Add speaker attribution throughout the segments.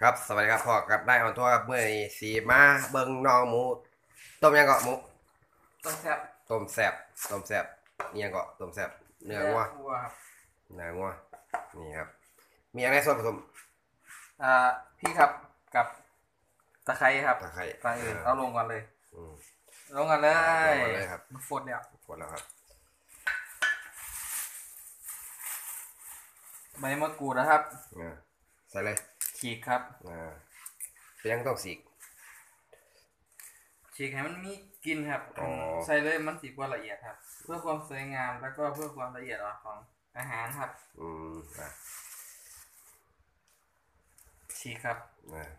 Speaker 1: ครับสวัสดีครับพ่อกับได้ออนทัวร์ครับเมื่อนี้สีมาเบิ่งน้องหมู ต้มยังเกาะหมู
Speaker 2: ต้มแซ่บ
Speaker 1: ต้มแซบต้มแซบนี่ยังเกาะต้มแซบเนื้องัว
Speaker 2: วัวครับ
Speaker 1: เนื้องัวนี่ครับ มีอย่างไรส่วนผสม
Speaker 2: อ่าพี่ครับกับตะไคร้ครับ
Speaker 1: ตะไคร้
Speaker 2: ก่อนอื่นเอาลงก่อนเลย
Speaker 1: อืม
Speaker 2: ลงกันเลย
Speaker 1: ลงก่อนเลยครับ
Speaker 2: มันฝดเนี่ย
Speaker 1: หมดแล้วครับ
Speaker 2: ใบมะกรูดนะครับ
Speaker 1: อ่าใส่เลย
Speaker 2: ฉีกครับ
Speaker 1: อ่าเป็นยังต้องสีก
Speaker 2: ฉีกให้มันมีกลิ่นครับ
Speaker 1: อ๋อ
Speaker 2: ใส่เลยมันสีกว่าละเอียดครับ เพื่อความสวยงามแล้วก็เพื่อความละเอียดอ่อนของอาหารครับ
Speaker 1: อืมอ่า
Speaker 2: ฉีกครับ
Speaker 1: อ่า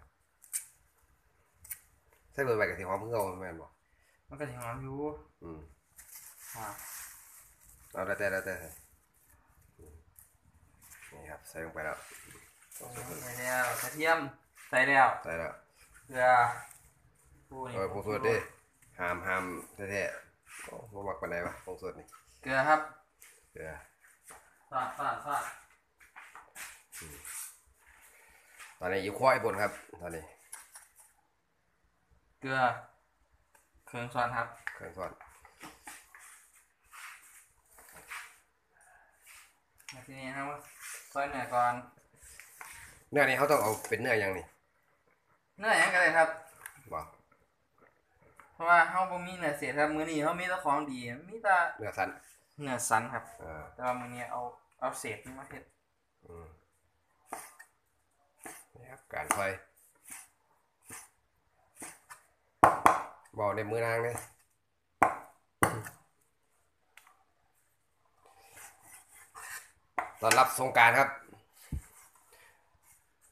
Speaker 1: ใส่เบอร์ใบกับที่หอมเพิ่งเอาแม่นบ่
Speaker 2: มันก็จะหอมอยู่
Speaker 1: อืม
Speaker 2: อ่า
Speaker 1: เอาแล้วแต่แล้วแต่อืมนี่ครับใส่ลงไปแล้ว
Speaker 2: ใส่แล้วกระเทียมใส่แล้ว
Speaker 1: ใส่แล้ว
Speaker 2: เกลือปูนี่
Speaker 1: เออผงสดดิหามหามแท้ๆโอ้บ่มักปานใดวะผงสดนี่
Speaker 2: เกลือครับ
Speaker 1: เดี๋ยว
Speaker 2: สาดสาดสาด
Speaker 1: ตอนนี้อยู่ควายบนครับ ตอนนี้
Speaker 2: เกลือ เครื่องซอนครับ
Speaker 1: เครื่องทอด
Speaker 2: แล้วทีนี้ครับซอยเนื้อก่อน
Speaker 1: เนื้อนี้เขาต้องเอาเป็นเนื้อยังนี่
Speaker 2: เนื้อหยังก็ได้ครับ
Speaker 1: บ่
Speaker 2: เพราะว่าเฮาบ่มีเนื้อเศษครับมื้อนี้เฮามีแต่ของดี มีแต่
Speaker 1: เนื้อสัน
Speaker 2: เนื้อสันครับ
Speaker 1: อ่า
Speaker 2: แต่ว่ามื้อนี้เอาเอาเศษนี่มาเฮ็ด
Speaker 1: อืมนี่ครับการไฟบอกในมือนางเลยตอนรับสงกรารครับ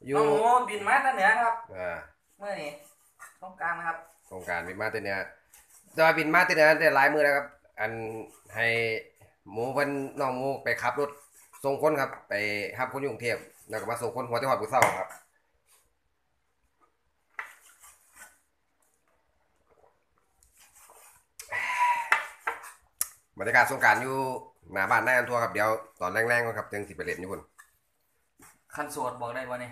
Speaker 1: อยู่
Speaker 2: น้องหมูบินมาแต่เหนือครับ
Speaker 1: อ่า
Speaker 2: มื้อนี้ต้องการนะครับ
Speaker 1: สงกรารบินมาเตเนี่ยจะมาบินมาเตเนี่ยได้หลายมือแล้วครับ อันให้หมูเพิ่นน้องหมูไปขับรถส่งคนครับ ไปขับคนอยู่กรุงเทพแล้วก็มาส่งคนหัวจังหวัดบุรีรัมย์ครับ บรรยากาศสงกรานต์อยู่หน้าบ้านนายอันทัวร์ครับเดี๋ยวตอนแรงๆก่อนครับจังสิไปเล่นอยู่พุ่น
Speaker 2: คันโสดบอกได้บ่นี่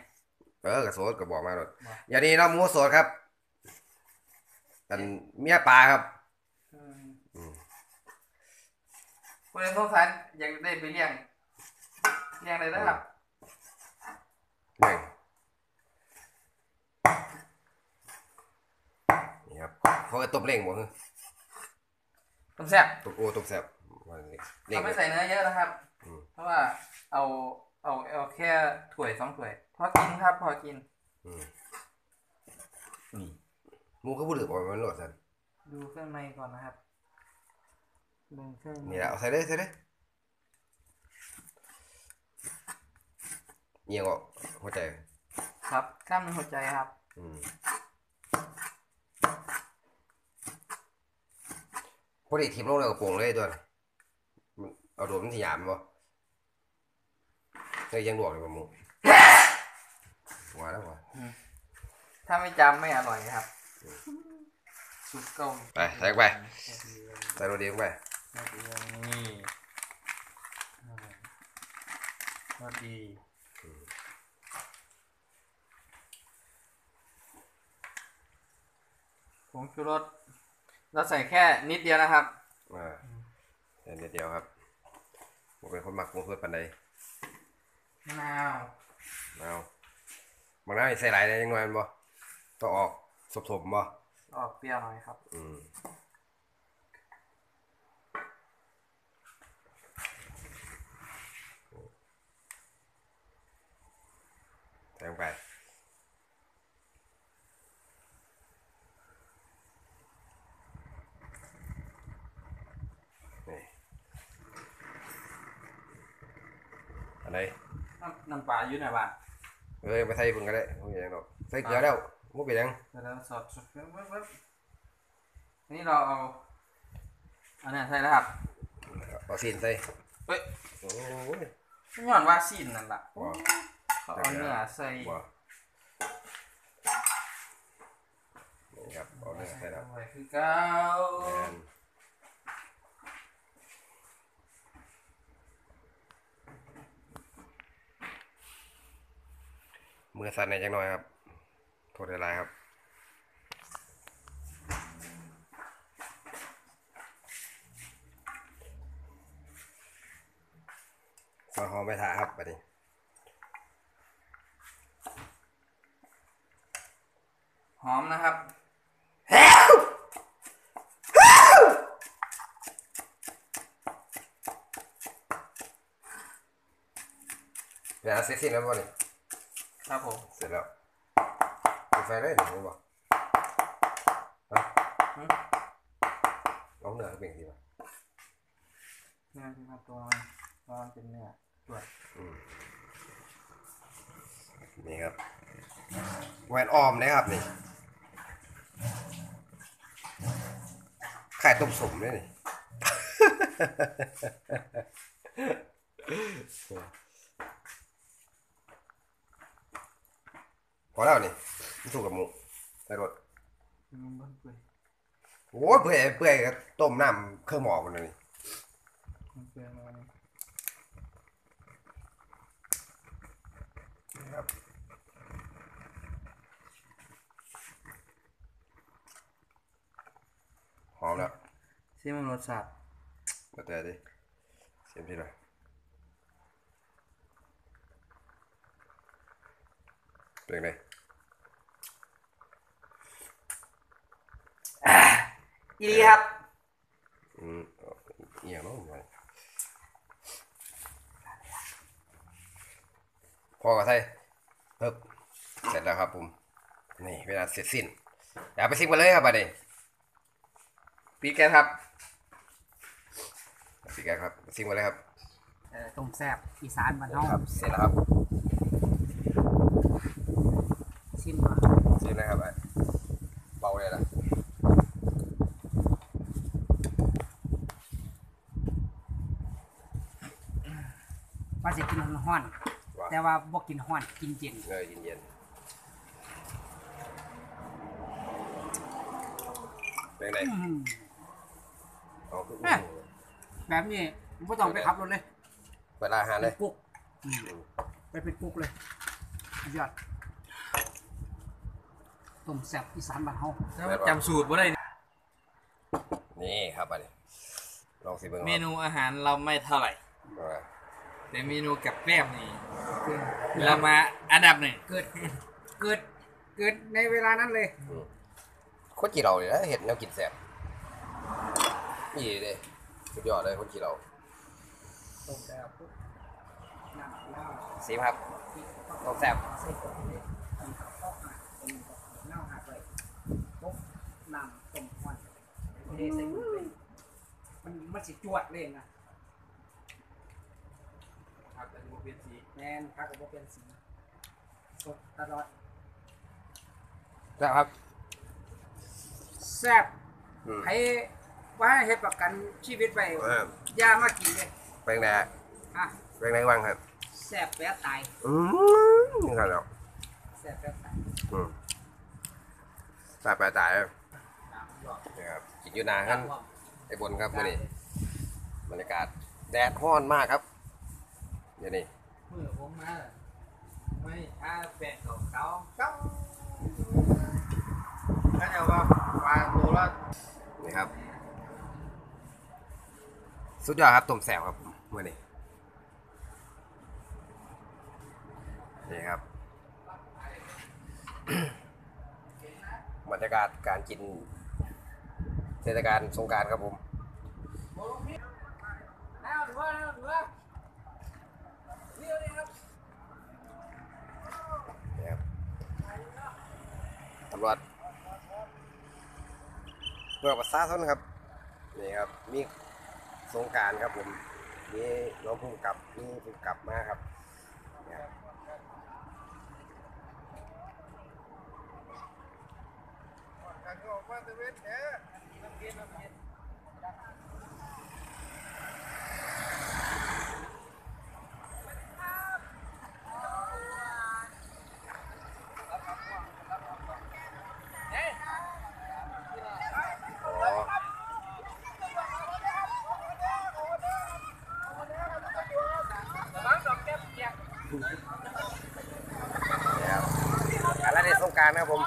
Speaker 1: เออกระโสดก็บอกมาโลด
Speaker 2: บอก
Speaker 1: อย่างนี้น้องหมูโสดครับอันเมียปลาครับ
Speaker 2: อืม
Speaker 1: อืม
Speaker 2: ผู้ใดสงสัยอยากได้ไปเลี้ยงเลี้ยงเลยนะครับ
Speaker 1: หนึ่งนี่ครับเขาก็ตบเล่งบ่ฮะ
Speaker 2: ต้มแซ่บ
Speaker 1: ตบโอ้ตบแซ่บว่าเล่ง
Speaker 2: เราไม่ใส่เนื้อเยอะนะครับ
Speaker 1: อืม
Speaker 2: เพราะว่าเอาเอาเอาแค่ถ้วยสองถ้วยพ อกินครับพอกิน
Speaker 1: อืมนี่หมูเขาพูดถึงบอกมันโหลดสัน
Speaker 2: ดูเครื่องในก่อนนะครับดูเครื่องใน
Speaker 1: นี่แหละเอาใส่เลยใส่เลยเงี้ยก็หัวใจ
Speaker 2: ครับกล้ามเนื้อหัวใจครับ
Speaker 1: อืมพอดีทิมลงเลยกระโปรงเลยตัวน่ะมันเอาโดดมันที่หยามบ่เฮ้ยยังดวกเลยบ่หมู ว่าแล้วว่ะ
Speaker 2: ถ้าไม่จำไม่อร่อยครับสุดเก่า
Speaker 1: ไปใส่ไปใส่โรดีลงไป
Speaker 2: นี่รสดีผงชูรสเราใส่แค่นิดเดียวนะครับ
Speaker 1: อ่าแค่นิดเดียวครับผมเป็นคนมักหมูสดปานใด
Speaker 2: มะนาว
Speaker 1: เอา บางน้าใส่หลายได้ยังไงบ่ต้องออกสมๆบ่
Speaker 2: ออกเปรี้ยวหน่อยครับ
Speaker 1: อืมใส่ลงไปนี่อันไหน
Speaker 2: น้ำน้ำปลาอยู่ไหนบ้าง
Speaker 1: เอ้ยไม่ใส่เพิ่งก็ได้ไม่เป็นหยังดอกใส่เกลือแล้วมุกเป็นหยัง
Speaker 2: เดี๋ยวเราสดสดเพิ่มเพิ่มเพิ่มนี่เราเอาอันนี้ใส่แล้วครับ
Speaker 1: เอาซีนใส่
Speaker 2: เฮ้ย
Speaker 1: โอ้ย
Speaker 2: ย้อนว่าซีนนั่นแหละ
Speaker 1: ว้าว
Speaker 2: เขาเอาเนื้อใส่
Speaker 1: ว้าวนี่ครับเอาเนื้อใส่แล้ว
Speaker 2: ไว้คือเก้า
Speaker 1: ม่นมือสั่นในอยจังหน่อยครับโทษอะไรครับซอยหอมไปถ่าครับบัดนี้
Speaker 2: หอมนะครับ
Speaker 1: เดี๋ยวเสร็จสิ้นแล้วบ่นี่
Speaker 2: ครับผม
Speaker 1: เสร็จแล้วปิดไฟได้หรือบ่ฮะ
Speaker 2: อืม
Speaker 1: เอาเนื้อเป็นทีป่ะ
Speaker 2: เนื้อที่ครับตัวมันตัวมันเป็นเนื้อตัว
Speaker 1: นี่ครับแหวนออมนะครับนี่ไข่ต้มสมด้วยนี่ พอแล้วนี่มันถูกกับหมูใส่รส
Speaker 2: มันเบิ่งเปื่อย
Speaker 1: โอ้ยเปื่อยเปื่อยก็ต้มน้ำเครื่องหมอมันเลยนี่
Speaker 2: มันเปื่อยมาวันนี้
Speaker 1: นะครับหอมแล้ว
Speaker 2: ซิมันรสชาติ
Speaker 1: มาแต่ดิเสียมทีละ เป็นไง
Speaker 2: อีดีครับ
Speaker 1: อืมเอาเอียงเนาะมันพอกับไทยเพิ่มเสร็จแล้วครับผมนี่เวลาเสร็จสิ้นเดี๋ยวไปซิมกันเลยครับบัดนี้
Speaker 2: ปีแกนครับ
Speaker 1: สิกันครับซิมกันเลยครับ
Speaker 3: เออต้มแซ่บอีสานบ้านเฮา
Speaker 1: ครับ เสร็จแล้วครับ
Speaker 3: ชิมมา
Speaker 1: ซิมนะครับอะ เบาเลยนะ
Speaker 3: ว่าสิกินฮ้อน
Speaker 1: ว่า
Speaker 3: ๆแต่ว่าบ่กินฮ้อนกินเย็น
Speaker 1: เนยเย็นๆเป็นไง
Speaker 3: อื้อหือ
Speaker 1: เอาขึ้น
Speaker 3: แม่แบบนี้บ่ต้องไปขับรถเลย
Speaker 1: เปิดร้านอาหารเลย
Speaker 3: กุ๊กอืมไปเป็นกุ๊กเลยสุดยอด ต้มแซ่บอีสานบ้านเฮา
Speaker 2: ถ้าว่าจำสูตรบ่ได้นี่
Speaker 1: นี่ครับอันนี้ลองสิเบิ่ง
Speaker 2: เมนูอาหารเราไม่เท่าไหร่
Speaker 1: ว่า
Speaker 2: แต่เมนูกับแกล้มนี่เรามาอันดับหนึ่ง
Speaker 3: เกิดเกิดเกิดในเวลานั้นเลย
Speaker 1: อืมคนกี่เราเลยนะเห็ดแนวกินแสบนี่เลยสุดยอดเลยคนกี่เรา
Speaker 3: ต้มแซ่บปุ๊บน้ำน้ำ
Speaker 1: ซีมครับต้องแสบ
Speaker 3: ใส่กล่องเลยทำข้าวต้มมาต้มน้ำหักเลยปุ๊บน้ำต้มฮ้อน ไม่ได้ใส่กุ้งเลยมันมันสิจวดเลยนะ
Speaker 2: ครับอันนี้เป็นสี
Speaker 3: แมนพักกับเป็นสีสดตลอด
Speaker 1: แซ่บครับ
Speaker 3: แซ่บ
Speaker 1: อืม
Speaker 3: ให้ว่าให้เฮ็ดประกันชีวิตไป
Speaker 1: เออ
Speaker 3: อย่ามากินเลย
Speaker 1: เป็นไง
Speaker 3: อะ
Speaker 1: เป็นไงบ้างครับ
Speaker 3: แซ่บแปะตาย
Speaker 1: อืมนี่ครับแล้ว
Speaker 3: แซ่บแปะตาย
Speaker 1: อืมแซ่บไปตายเลยนี่ครับกิ นอยู่นานครับไอ้บนครับมื่อนี้บรรยากาศแดดร้อนมากครับเดี๋ยวนี้
Speaker 2: เมื่อผมมาไม่ถ้าแปะของเขาเขาถ้าจะว่าปลาตัวละ
Speaker 1: นี่ครับ สุดยอดครับต้มแสบครับผมเมื่อนี้นี่ครับบรรยากาศการกิน เทศกาลสงการครับผมตำรวจเมื่อประชาชนครับนี่ครับมีสงการครับผมมีน้องผู้กำกับมีผู้กำกับมาครับนี่ครับอ๋อนี่ครับการเล่นสง กรารนะครับผม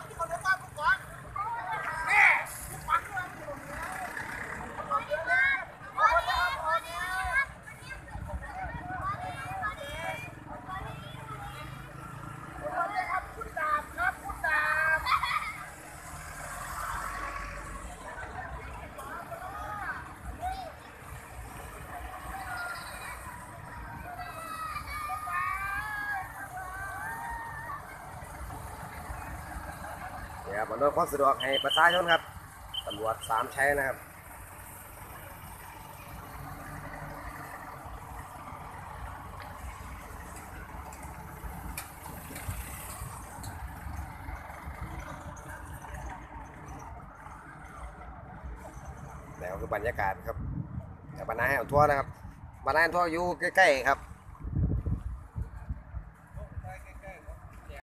Speaker 1: นี่ยครับอำนวยความสะดวกให้ประชาชนครับตำรวจสามชัยนะครับแล้วคือบรรยากาศครับแต่บรรณาให้เอาทั่วนะครับบรรณาให้เอาทั่วอยู่ใกล้ๆครับ